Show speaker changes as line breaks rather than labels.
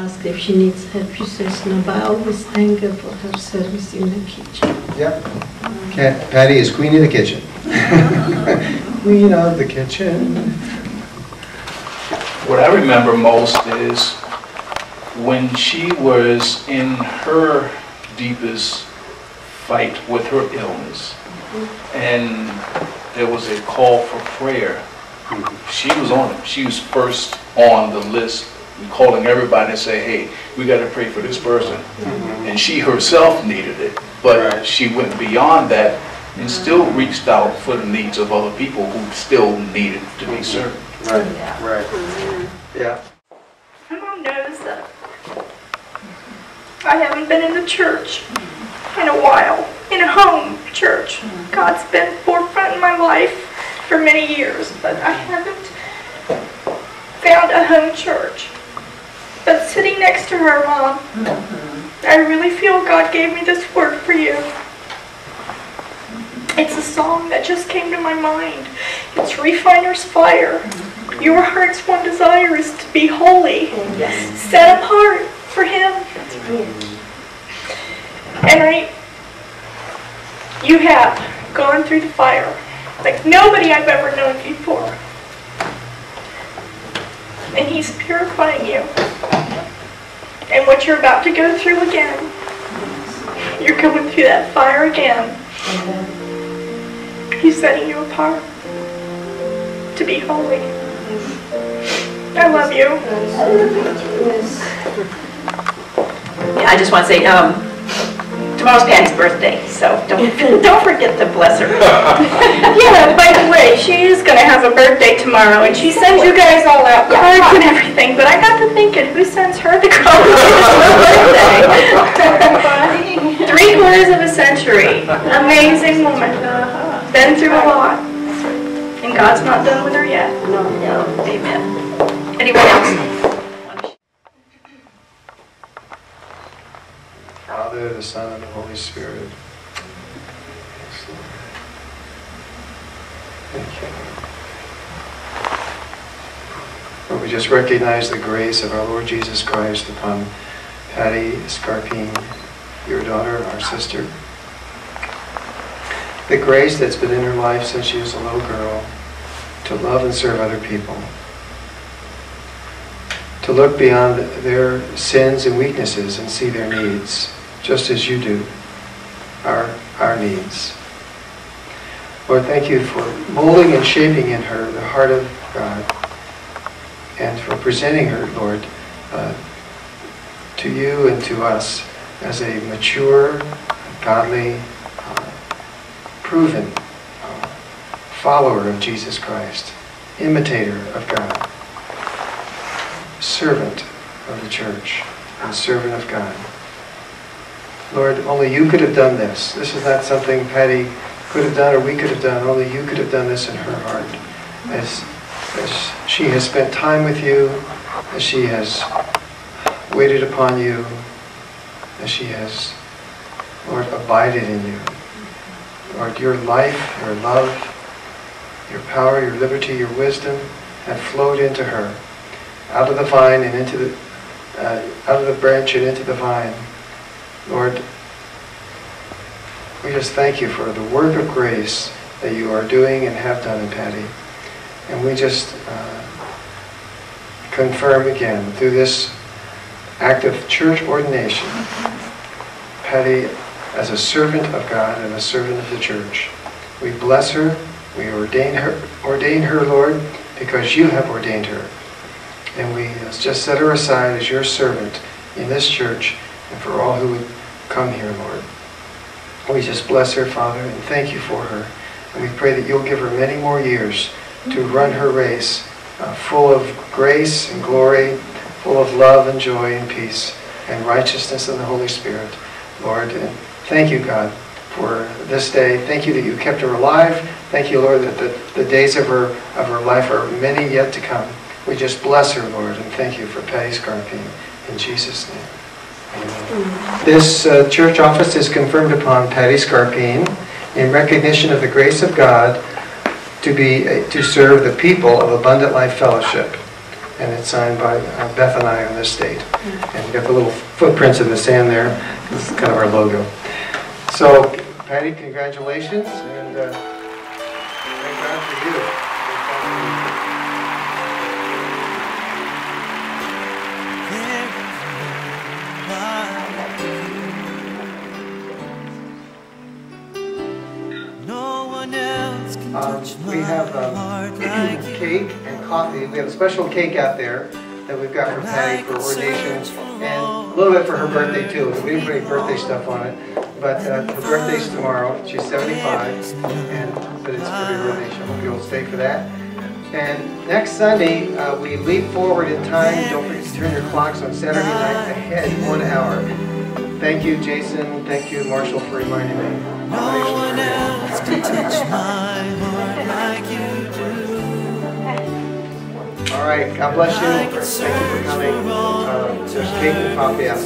ask if she needs help. She says no, but I always thank her for her service in the kitchen.
Yep. Cat- Patti is queen of the kitchen. Queen of the kitchen.
What I remember most is when she was in her deepest fight with her illness, and there was a call for prayer. Mm-hmm. She was on it. She was first on the list, calling everybody and say, hey, we got to pray for this person. Mm-hmm. And she herself needed it, but
Right.
she went beyond that and mm-hmm. still reached out for the needs of other people who still needed to be mm-hmm. served.
Right, right. Yeah.
My mom knows that I haven't been in the church in a while, in a home church. God's been forefront in my life for many years, but I haven't found a home church. But sitting next to her, Mom, mm-hmm. I really feel God gave me this word for you. It's a song that just came to my mind. It's Refiner's Fire. Mm-hmm. Your heart's one desire is to be holy, set apart for Him. And I, you have gone through the fire like nobody I've ever known before. And He's purifying you. And what you're about to go through again, you're going through that fire again. He's setting you apart to be holy. I love you.
Yeah, I just want to say, um, tomorrow's Patti's birthday, so don't, don't forget to bless her.
Yeah, by the way, she is gonna have a birthday tomorrow, and she sends you guys all out cards and everything, but I got to thinking, who sends her the cards for her birthday? Three quarters of a century, amazing woman, been through a lot, and God's not done with her yet. No. no.
Amen. Anyone else?
Father, the Son, and the Holy Spirit. Yes, Lord. Thank you. Lord, we just recognize the grace of our Lord Jesus Christ upon Patti Scarpine, your daughter, our sister. The grace that's been in her life since she was a little girl to love and serve other people. To look beyond their sins and weaknesses and see their needs just as you do our, our needs. Lord, thank you for molding and shaping in her the heart of God and for presenting her, Lord, uh, to you and to us as a mature, godly, proven follower of Jesus Christ, imitator of God, servant of the church, and servant of God. Lord, only you could have done this. This is not something Patti could have done or we could have done. Only you could have done this in her heart. As, as she has spent time with you, as she has waited upon you, as she has, Lord, abided in you. Lord, your life, your love, your power, your liberty, your wisdom have flowed into her, out of the vine and into the, uh, out of the branch and into the vine. Lord, we just thank you for the work of grace that you are doing and have done in Patti. And we just uh, confirm again through this act of church ordination, Patti as a servant of God and a servant of the church. We bless her, we ordain her, ordain her, Lord, because you have ordained her. And we just set her aside as your servant in this church and for all who would come here, Lord. We just bless her, Father, and thank you for her. And we pray that you'll give her many more years to run her race uh, full of grace and glory, full of love and joy and peace and righteousness of the Holy Spirit, Lord. And thank you, God, for this day. Thank you that you kept her alive. Thank you, Lord, that the, the days of her, of her life are many yet to come. We just bless her, Lord, and thank you for Patti Scarpine. In Jesus' name. Amen. This uh, church office is confirmed upon Patti Scarpine in recognition of the grace of God to be uh, to serve the people of Abundant Life Fellowship. and it's signed by uh, Beth and I on this date. And we've got the little footprints in the sand there. This is kind of our logo. So Patti, congratulations, and uh, thank God for you. Um, We have um, cake and coffee. We have a special cake out there that we've got for Patti for ordination and a little bit for her birthday too. We didn't put any birthday stuff on it, but uh, her birthday's tomorrow. She's 75, and but it's for her ordination. Hope you'll stay for that. And next Sunday, uh, we leap forward in time. Don't forget to turn your clocks on Saturday night ahead one hour. Thank you, Jason. Thank you, Marshall, for reminding me.
No one else can touch my heart like you do.
All right, God bless you. Thank you for coming. Uh, There's cake and coffee out